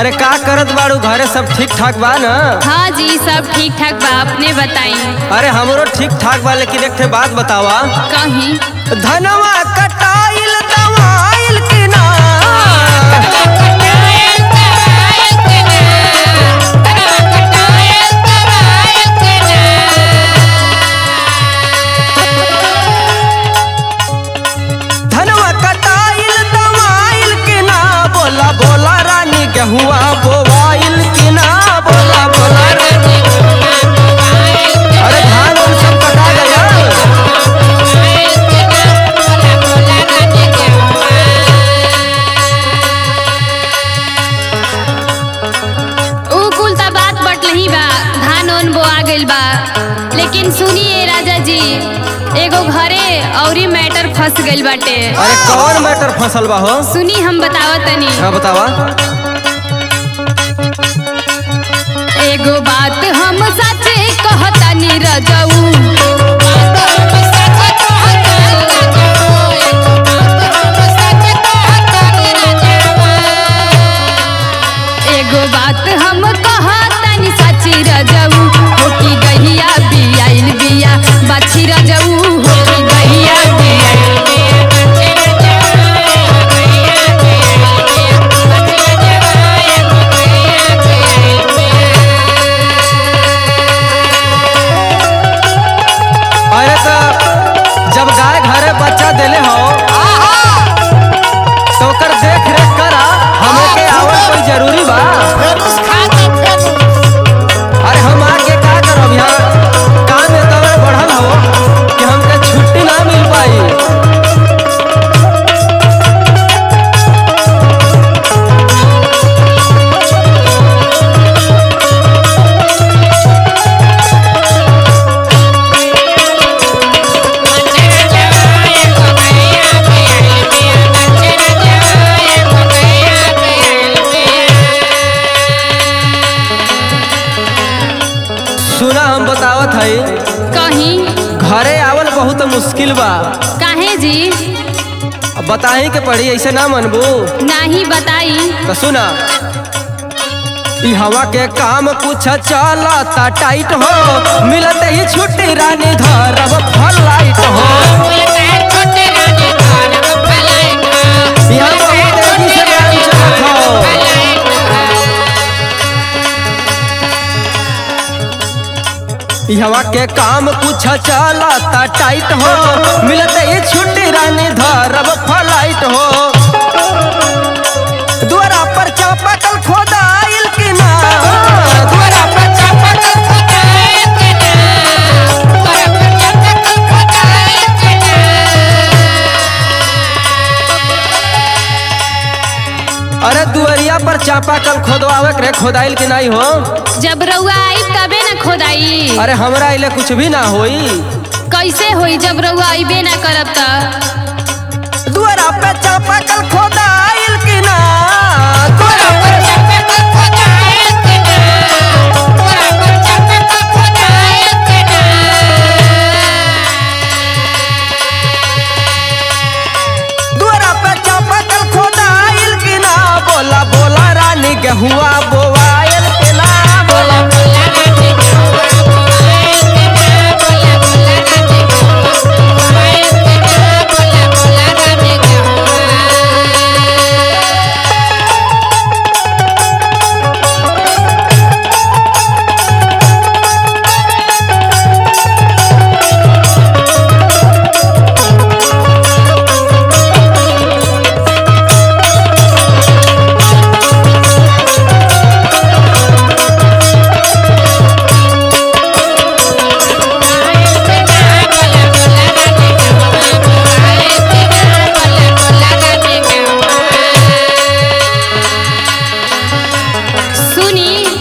अरे का करत बाड़ू? घरे सब ठीक ठाक बा ना? हाँ जी सब ठीक ठाक बा अपने बताई अरे हमरो ठीक ठाक बा लेकिन एक बात बतावा। कहीं? धनवा कटाइल दवाइल के ना? लेकिन सुनिए राजा जी एगो घरे औरी मैटर फंस गइल बाटे। अरे कौन मैटर फ़सल बा हो? सुनी हम बतावत तनी। हाँ बतावा। एगो बात हम सचे कहतनी रजऊ। एगो बात हम कहतनी सची रजऊ होकी गहिया बियाइल बिया बाछी रजऊ। बतावत हई कहीं। घरे आवल बहुत मुश्किल बा। काहे जी? बताही के पड़ी ऐसे ना मनबू। नाही बताई। तो सुना। ई हवा के काम कुछ चलता टाइट हो। मिलते ही छुट्टी रानी धरब फ़्लाइट हो। यहाँ बहुत तेज़ी हवा के काम कुछ चलता टाइट हो। मिलते छुट्टी रानी धरब फ़्लाइट हो। खोदाइल की नहीं हो? जब रउआ आई तबे न खोदाई। अरे हमरा इले कुछ भी ना होई। कैसे होई जब रउआ अइबे ना करब त? दुआरा पे चापाकल खोदाइल की ना दुआरा पे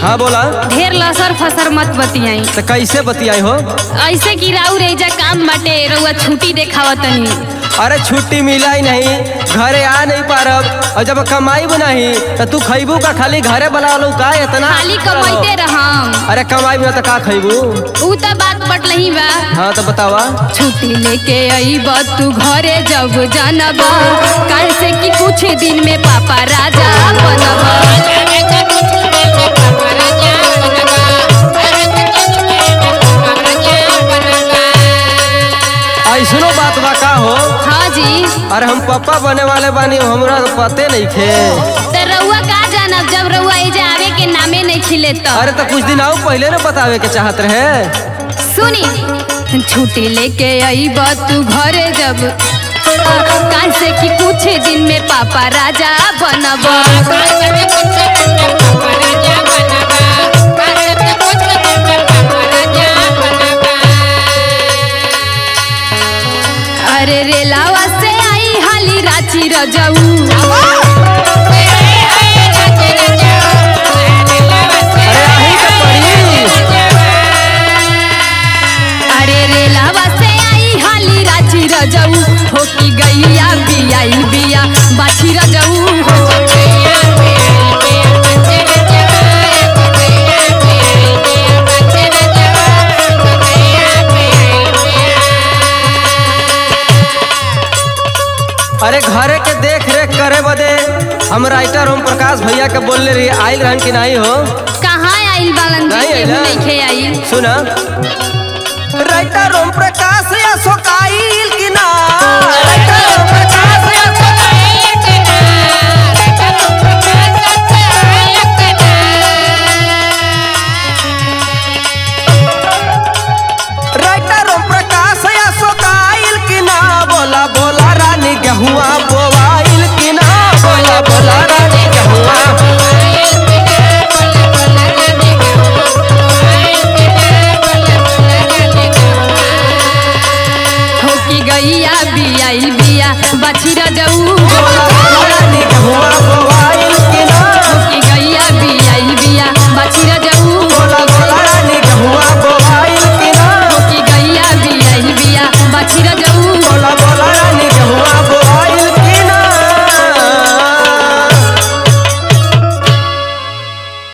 हाँ बोला। ढेर लसर फसर मत बतियाई। तो कैसे बतियाई हो? ऐसे कि राउ रेजा काम बाटे रउआ छुट्टी देखावतनी अरे छुट्टी मिला ही नहीं घरे आ नहीं पारब और जब कमाई नहीं तो तू खैबू का खाली घरे बना लो का इतना खाली कमाइते रहम। अरे कमाई में तो का खैबू? ऊ त बात बटलही बा। हाँ तो बतावा। छुट्टी लेके अइब तू घरे जब जानबा। काहे से कि कुछ दिन में पापा राजा बनबा। अरे हम पापा बने वाले बानी हमरा तो पते नहीं खे तो रउआ का जानब जब रउआ एजे आवे के नामे नहीं खिले तो? अरे तो कुछ दिन आओ पहले न बतावे के चाहत रहे। सुनी। छुट्टी लेके आई बात तू घरे जब। काल से कि कुछ दिन में पापा राजा बनब। अरे घरे के देख रेख करे बदे। हम राइटर ओम प्रकाश भैया के बोलले रही आइल रहन की नहीं हो। कहाँ आइल बालन? नहीं आइला। सुना। राइटर ओम प्रकाश बछिरा जाऊ।